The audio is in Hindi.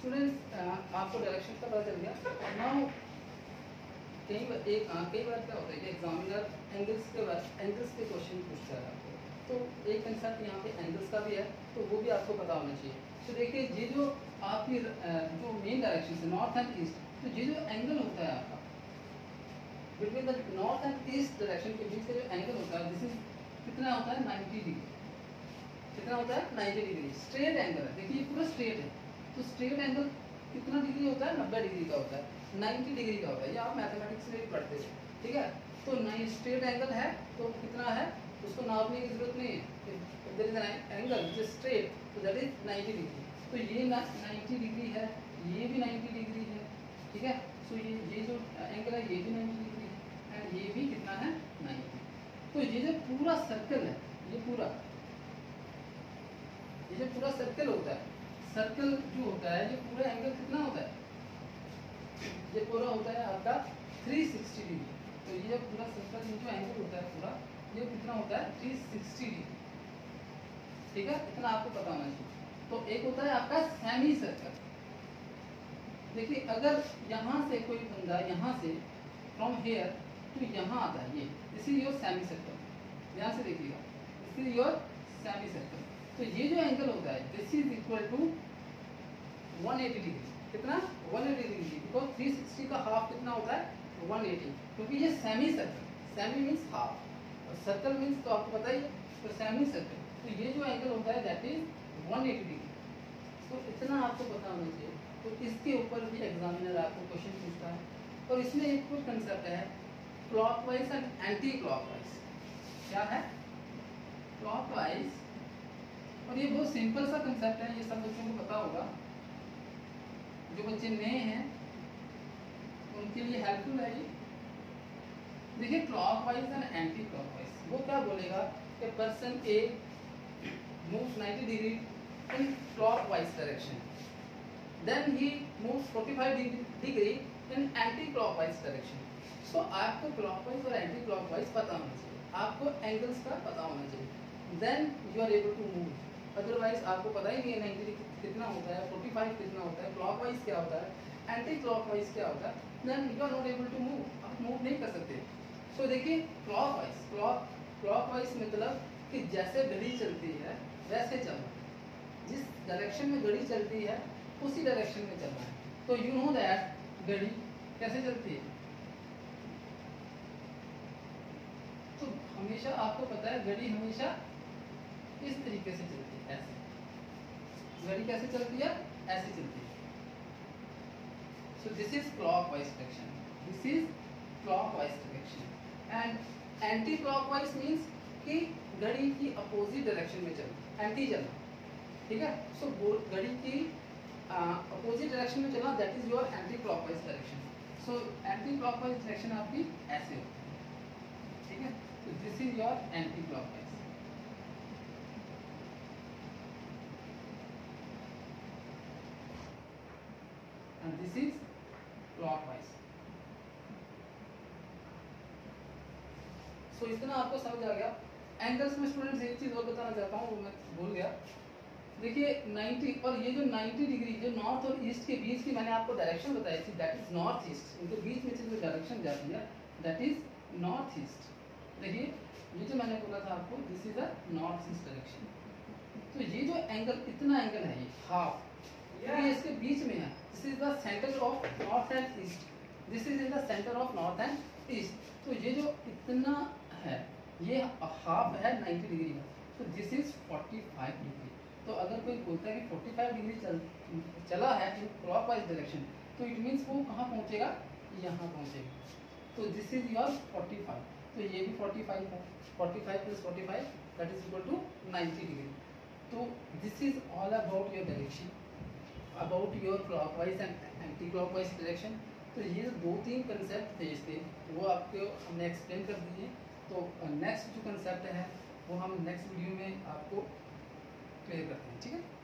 स्टूडेंट्स आपको डायरेक्शन का पता चल गया। नाउ कई बार एक कई बार क्या होता है कि एग्जामिनर एंगल्स के एंगल्स के क्वेश्चन पूछता है आपको। तो एक कंसेप्ट यहाँ पे एंगल्स का भी है तो वो भी आपको पता होना चाहिए। तो देखिए, ये जो आपकी जो मेन डायरेक्शन है नॉर्थ एंड ईस्ट तो ये जो एंगल होता है आपका between the north and east direction के बीच का जो एंगल होता है दिस इज़ कितना होता है? 90 डिग्री कितना होता है? 90 डिग्री स्ट्रेट एंगल है। देखिए पूरा स्ट्रेट है। तो स्ट्रेट एंगल कितना डिग्री होता है? नब्बे डिग्री का होता है। नाइन्टी डिग्री का होता है। ये आप मैथमेटिक्स में भी पढ़ते हैं। ठीक है? तो नहीं स्ट्रेट एंगल है तो कितना है? उसको नापने की ज़रूरत नहीं है। देर इज़ एंगल जो स्ट्रेट तो दैट इज़ नाइन्टी डिग्री तो ये नाइन्टी डिग्री है, ये भी नाइन्टी डिग्री है। ठीक है? सो ये ये जो एंगल है, ये भी नाइन्टी डिग्री है एंड ये भी कितना है? नाइन्टी तो ये जो पूरा सर्कल है, ये पूरा, ये जो पूरा सर्कल होता है सर्कल जो होता है, ये पूरा एंगल कितना होता है? ये पूरा होता है आपका 360 डिग्री तो ये पूरा सर्कल जो एंगल होता है पूरा, ये कितना होता है? 360 डिग्री ठीक है? इतना आपको पता होना चाहिए। तो एक होता है आपका सेमी सर्कल देखिए, अगर यहाँ से कोई बंदा यहाँ से फ्रॉम हेयर तो यहाँ आता है, ये इज़ योर सेमी सर्कल यहाँ से देखिएगा इज़ योर सेमी सर्कल तो ये जो एंगल होता है this is equal to 180 degree कितना? 180 डिग्री बिकॉज़ 360 का हाफ़ कितना होता है? 180 क्योंकि ये semi circle semi means half और सर्कल मीन्स तो आपको पता ही है तो सेमी सर्कल तो ये जो एंगल होता है दैट इज़ 180 डिग्री तो इतना आपको पता होना चाहिए। तो इसके ऊपर भी एग्जामिनर आपको क्वेश्चन पूछता है। और इसमें एक कुछ कंसेप्ट है क्लॉकवाइज एंड एंटी क्लॉकवाइज क्या है? क्लॉकवाइज और ये बहुत सिंपल सा कंसेप्ट है, ये सब बच्चों को पता होगा। जो बच्चे नए हैं, उनके लिए हेल्पफुल है ये। देखिए क्लॉकवाइज एंड एंटी क्लॉकवाइज वो क्या बोलेगा कि person A moves 90 degree in clockwise direction then he moves 45 degree in anti clockwise direction so आपको क्लॉकवाइज और एंटी क्लॉकवाइज पता होना चाहिए। आपको एंगल्स का पता होना चाहिए। Then you are able to move otherwise आपको पता ही नहीं है नाइन्टी कितना होता है फोर्टी फाइव कितना होता है क्लॉकवाइज क्या होता है एंटी क्लॉकवाइज क्या होता है then you are not able to move आप मूव नहीं कर सकते। सो देखिए क्लॉकवाइज क्लॉक क्लॉकवाइज मतलब कि जैसे घड़ी चलती है, वैसे चलना। जिस डायरेक्शन में घड़ी चलती है, उसी डायरेक्शन में चलना है। तो यू नो दैट घड़ी कैसे चलती है? तो हमेशा आपको पता है, घड़ी हमेशा इस तरीके से चलती है? ऐसे। घड़ी कैसे चलती है? ऐसे चलती है। So this is clockwise direction this is clockwise direction and anti clockwise means कि घड़ी की अपोजिट डायरेक्शन में चलना। एंटी चलना। ठीक है? सो घड़ी की अपोजिट डायरेक्शन में चलना that is your anti clockwise direction so anti clockwise direction आपकी ऐसे होती है। ठीक है? तो this is your anti clockwise this is clockwise. So, इतना आपको समझ आ गया। एंगल्स में स्टूडेंट्स एक चीज़ और बताना चाहता हूँ वो मैं भूल गया। देखिए 90 और ये जो 90 डिग्री जो नॉर्थ और ईस्ट के बीच की मैंने आपको डायरेक्शन बताई थी दैट इज़ नॉर्थ ईस्ट इनके बीच में जो डायरेक्शन जाती है। दैट इज़ नॉर्थ ईस्ट देखिए ये जो मैंने बोला था आपको this is the north east direction तो ये जो एंगल इतना एंगल है ये हाफ़ ये इसके बीच में है this is the centre of north and east this is in the centre of north and east तो ये जो इतना है, ये हाफ़ है 90 डिग्री का। तो दिस इज़ 45 डिग्री तो अगर कोई बोलता है कि 45 डिग्री चल, चला है इन क्लॉकवाइज डायरेक्शन तो इट मीन्स वो कहाँ पहुँचेगा? यहाँ पहुँचेगा। तो दिस इज़ योर 45 तो ये भी 45 है। 45 plus 45 that is equal to 90 degree तो this is all about your direction about your clockwise and anti clockwise direction तो ये दो तीन कंसेप्ट थे इसके, वो आपको हमने एक्सप्लेन कर दिए। तो नेक्स्ट जो कंसेप्ट है, वो हम नेक्स्ट वीडियो में आपको क्लियर करते हैं ठीक है?